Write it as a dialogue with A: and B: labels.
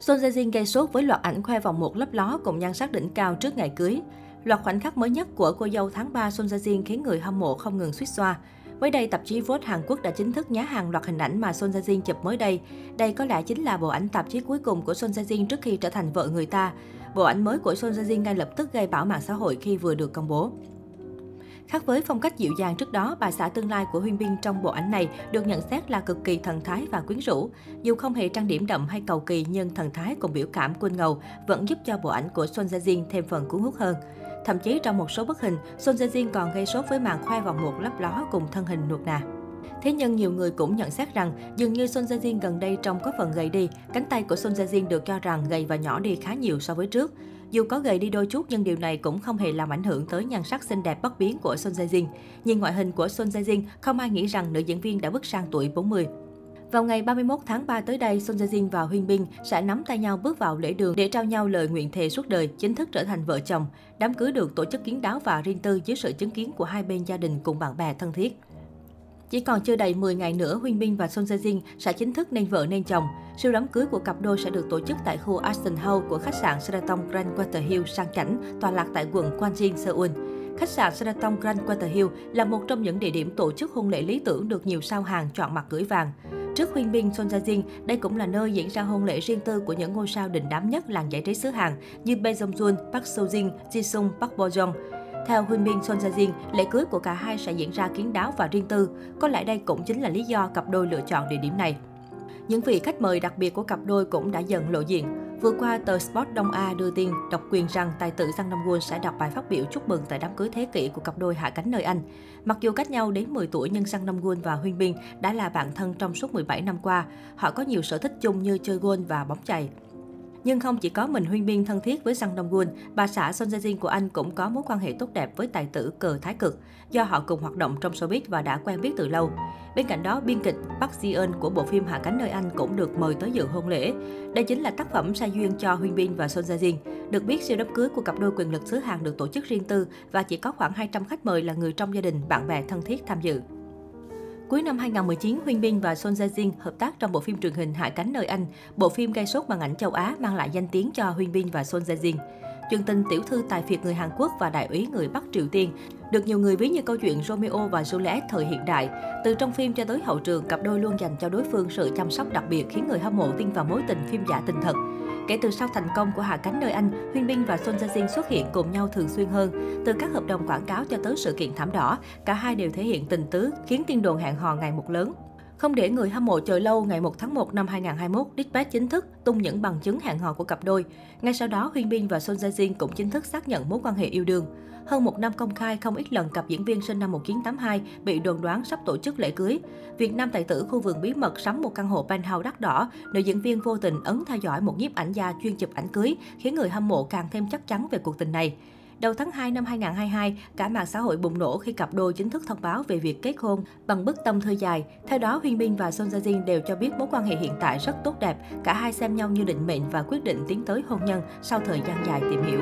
A: Son Jae Jin gây sốt với loạt ảnh khoe vòng một lấp ló cùng nhan sắc đỉnh cao trước ngày cưới. Loạt khoảnh khắc mới nhất của cô dâu tháng 3 Son Jae Jin khiến người hâm mộ không ngừng suýt xoa. Mới đây, tạp chí Vogue Hàn Quốc đã chính thức nhá hàng loạt hình ảnh mà Son Jae Jin chụp mới đây. Đây có lẽ chính là bộ ảnh tạp chí cuối cùng của Son Jae Jin trước khi trở thành vợ người ta. Bộ ảnh mới của Son Jae Jin ngay lập tức gây bão mạng xã hội khi vừa được công bố. Khác với phong cách dịu dàng trước đó, bà xã tương lai của Huyên Bin trong bộ ảnh này được nhận xét là cực kỳ thần thái và quyến rũ. Dù không hề trang điểm đậm hay cầu kỳ nhưng thần thái cùng biểu cảm quân ngầu vẫn giúp cho bộ ảnh của Son Ye Jin thêm phần cuốn hút hơn. Thậm chí trong một số bức hình, Son Ye Jin còn gây sốt với màn khoe vòng một lấp ló cùng thân hình nuột nà. Thế nhưng nhiều người cũng nhận xét rằng dường như Son Ye-jin gần đây trông có phần gầy đi, cánh tay của Son Ye-jin được cho rằng gầy và nhỏ đi khá nhiều so với trước. Dù có gầy đi đôi chút nhưng điều này cũng không hề làm ảnh hưởng tới nhan sắc xinh đẹp bất biến của Son Jae Jin. Nhìn ngoại hình của Son Jae Jin, không ai nghĩ rằng nữ diễn viên đã bước sang tuổi 40. Vào ngày 31 tháng 3 tới đây, Son Jae Jin và Huyên Bin sẽ nắm tay nhau bước vào lễ đường để trao nhau lời nguyện thề suốt đời, chính thức trở thành vợ chồng. Đám cưới được tổ chức kín đáo và riêng tư dưới sự chứng kiến của hai bên gia đình cùng bạn bè thân thiết. Chỉ còn chưa đầy 10 ngày nữa, Huyên Bin và Son Jae Jin sẽ chính thức nên vợ nên chồng. Siêu đám cưới của cặp đôi sẽ được tổ chức tại khu Aston House của khách sạn Sheraton Grand Quarter Hill sang chảnh, tọa lạc tại quận Kwanjin, Seoul. Khách sạn Sheraton Grand Quarter Hill là một trong những địa điểm tổ chức hôn lễ lý tưởng được nhiều sao hàng chọn mặt cưới vàng. Trước Huyên Bin, Son Jae Jin, đây cũng là nơi diễn ra hôn lễ riêng tư của những ngôi sao đình đám nhất làng giải trí xứ Hàn như Bae Jong Jun, Park Seo Jin, Ji Sung, Park Bo Jong. Theo Huynh Minh Son Jae Jin, lễ cưới của cả hai sẽ diễn ra kín đáo và riêng tư. Có lẽ đây cũng chính là lý do cặp đôi lựa chọn địa điểm này. Những vị khách mời đặc biệt của cặp đôi cũng đã dần lộ diện. Vừa qua, tờ Sport Đông A đưa tin độc quyền rằng tài tử Jang Dong Won sẽ đọc bài phát biểu chúc mừng tại đám cưới thế kỷ của cặp đôi hạ cánh nơi Anh. Mặc dù cách nhau đến 10 tuổi nhưng Jang Dong Won và Huyên Bin đã là bạn thân trong suốt 17 năm qua. Họ có nhiều sở thích chung như chơi golf và bóng chày. Nhưng không chỉ có mình Huyên biên thân thiết với Sang Dong Gun, bà xã Son Jae Jin của anh cũng có mối quan hệ tốt đẹp với tài tử cờ Thái Cực, do họ cùng hoạt động trong showbiz và đã quen biết từ lâu. Bên cạnh đó, biên kịch Park Ji Eun của bộ phim Hạ cánh nơi Anh cũng được mời tới dự hôn lễ. Đây chính là tác phẩm sa duyên cho Huyên Bin và Son Jae Jin. Được biết, siêu đám cưới của cặp đôi quyền lực xứ Hàn được tổ chức riêng tư và chỉ có khoảng 200 khách mời là người trong gia đình, bạn bè thân thiết tham dự. Cuối năm 2019, Huyên Bin và Son Jae Jin hợp tác trong bộ phim truyền hình Hạ cánh nơi Anh. Bộ phim gây sốt màn ảnh châu Á mang lại danh tiếng cho Huyên Bin và Son Jae Jin. Chương tình tiểu thư tài phiệt người Hàn Quốc và đại úy người Bắc Triều Tiên được nhiều người ví như câu chuyện Romeo và Juliet thời hiện đại. Từ trong phim cho tới hậu trường, cặp đôi luôn dành cho đối phương sự chăm sóc đặc biệt khiến người hâm mộ tin vào mối tình phim giả tình thật. Kể từ sau thành công của Hạ cánh nơi Anh, Huyên Binh và Son Jae Jin xuất hiện cùng nhau thường xuyên hơn. Từ các hợp đồng quảng cáo cho tới sự kiện thảm đỏ, cả hai đều thể hiện tình tứ, khiến tin đồn hẹn hò ngày một lớn. Không để người hâm mộ chờ lâu, ngày 1 tháng 1 năm 2021, Dispatch chính thức tung những bằng chứng hẹn hò của cặp đôi. Ngay sau đó, Huyên Bin và Son Jae Jin cũng chính thức xác nhận mối quan hệ yêu đương. Hơn một năm công khai, không ít lần cặp diễn viên sinh năm 1982 bị đồn đoán sắp tổ chức lễ cưới. Việt Nam tài tử khu vườn bí mật sắm một căn hộ penthouse đắt đỏ, nữ diễn viên vô tình ấn theo dõi một nhiếp ảnh gia chuyên chụp ảnh cưới, khiến người hâm mộ càng thêm chắc chắn về cuộc tình này. Đầu tháng 2 năm 2022, cả mạng xã hội bùng nổ khi cặp đôi chính thức thông báo về việc kết hôn bằng bức tâm thư dài. Theo đó, Huyên Minh và Son Jae Jin đều cho biết mối quan hệ hiện tại rất tốt đẹp. Cả hai xem nhau như định mệnh và quyết định tiến tới hôn nhân sau thời gian dài tìm hiểu.